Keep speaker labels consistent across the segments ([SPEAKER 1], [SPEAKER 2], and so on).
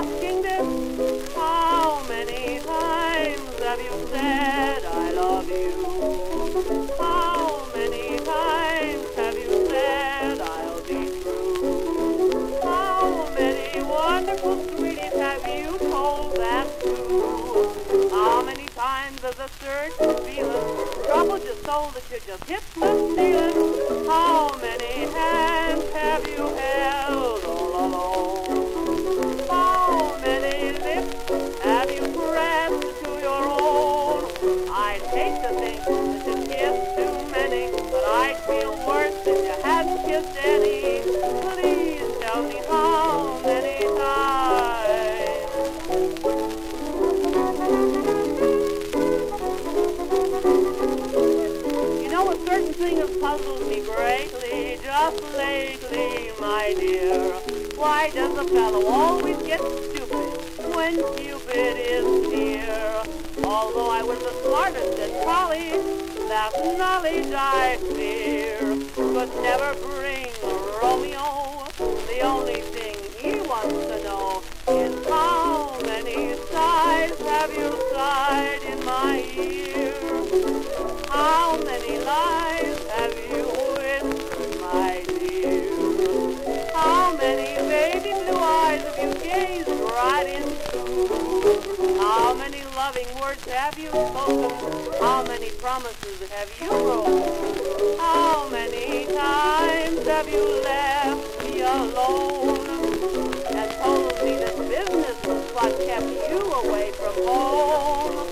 [SPEAKER 1] asking this. How many times have you said I love you? How many times have you said I'll be true? How many wonderful sweeties have you told that to? How many times has a surge of feeling troubled your soul that you're just hipless stealing? How many hands have you know, a thing has puzzled me greatly just lately, my dear. Why does a fellow always get stupid when Cupid is near? Although I was the smartest at college, that knowledge I fear could never bring Romeo. The only thing he wants to know is how many sighs have you sighed in my ear? How many lies have you spoken? How many promises have you broken? How many times have you left me alone and told me that business was what kept you away from home?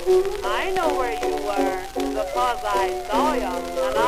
[SPEAKER 1] I know where you were because I saw you and I